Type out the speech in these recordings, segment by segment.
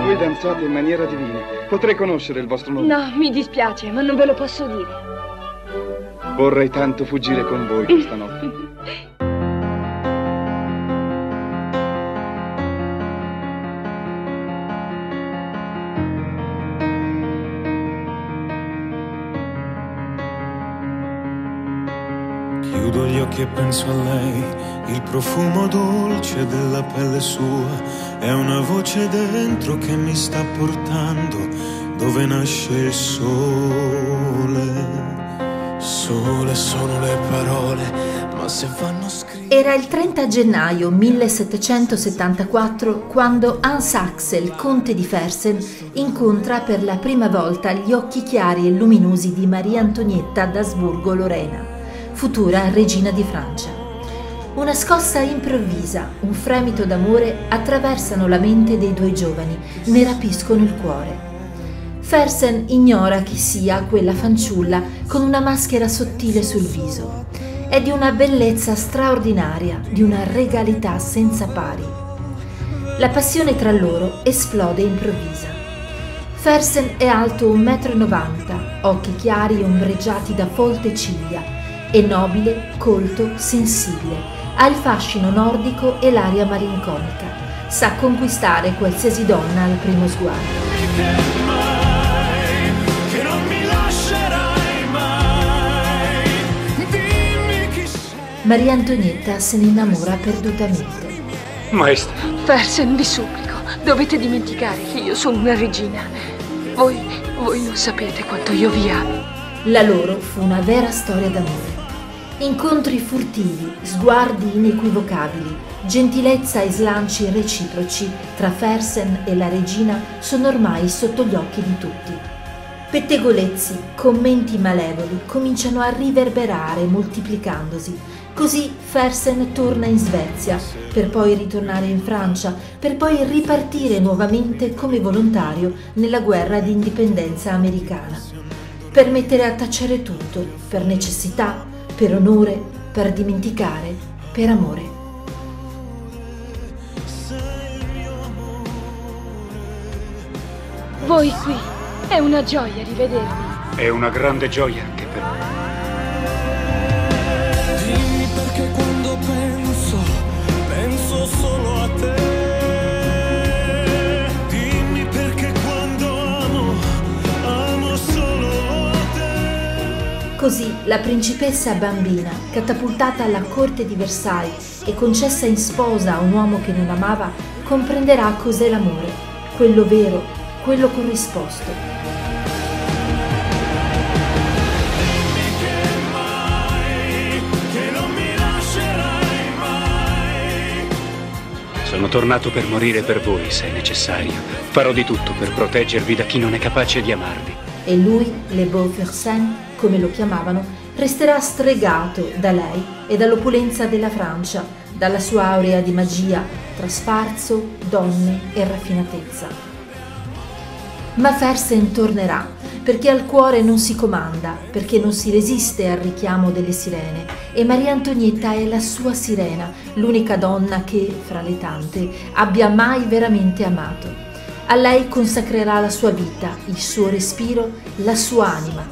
Voi danzate in maniera divina. Potrei conoscere il vostro nome. No, mi dispiace, ma non ve lo posso dire. Vorrei tanto fuggire con voi questa notte. Chiudo gli occhi e penso a lei, il profumo dolce della pelle sua, è una voce dentro che mi sta portando. Dove nasce il sole. Sole sono le parole, ma se vanno scritte... Era il 30 gennaio 1774 quando Hans Axel, conte di Fersen, incontra per la prima volta gli occhi chiari e luminosi di Maria Antonietta d'Asburgo-Lorena futura regina di Francia. Una scossa improvvisa, un fremito d'amore attraversano la mente dei due giovani, ne rapiscono il cuore. Fersen ignora chi sia quella fanciulla con una maschera sottile sul viso. È di una bellezza straordinaria, di una regalità senza pari. La passione tra loro esplode improvvisa. Fersen è alto 1,90 m, occhi chiari ombreggiati da folte ciglia, è nobile, colto, sensibile, ha il fascino nordico e l'aria malinconica. Sa conquistare qualsiasi donna al primo sguardo. Maria Antonietta se ne innamora perdutamente. Maestra. Fersen, vi supplico, dovete dimenticare che io sono una regina. Voi, voi non sapete quanto io vi amo. La loro fu una vera storia d'amore. Incontri furtivi, sguardi inequivocabili, gentilezza e slanci reciproci tra Fersen e la regina sono ormai sotto gli occhi di tutti. Pettegolezzi, commenti malevoli cominciano a riverberare moltiplicandosi. Così Fersen torna in Svezia, per poi ritornare in Francia, per poi ripartire nuovamente come volontario nella guerra di indipendenza americana. Per mettere a tacere tutto, per necessità, per onore, per dimenticare, per amore. Voi qui, è una gioia rivedervi. È una grande gioia Così la principessa bambina, catapultata alla corte di Versailles e concessa in sposa a un uomo che non amava, comprenderà cos'è l'amore, quello vero, quello corrisposto. Sono tornato per morire per voi, se è necessario. Farò di tutto per proteggervi da chi non è capace di amarvi. E lui, Le Beau Fersen, come lo chiamavano, resterà stregato da lei e dall'opulenza della Francia, dalla sua aurea di magia, tra sfarzo, donne e raffinatezza. Ma Fersen tornerà, perché al cuore non si comanda, perché non si resiste al richiamo delle sirene, e Maria Antonietta è la sua sirena, l'unica donna che, fra le tante, abbia mai veramente amato. A lei consacrerà la sua vita, il suo respiro, la sua anima,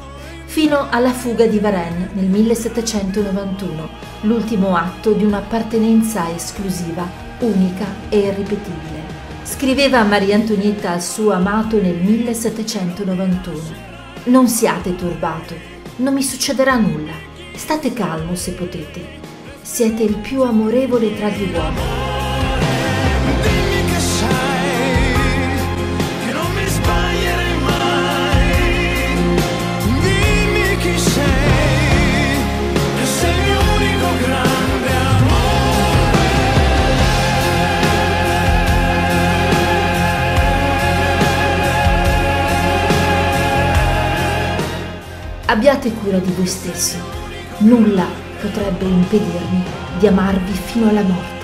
fino alla fuga di Varennes nel 1791, l'ultimo atto di un'appartenenza esclusiva, unica e irripetibile. Scriveva Maria Antonietta al suo amato nel 1791. Non siate turbato, non mi succederà nulla. State calmo se potete. Siete il più amorevole tra gli uomini. Abbiate cura di voi stesso. Nulla potrebbe impedirmi di amarvi fino alla morte.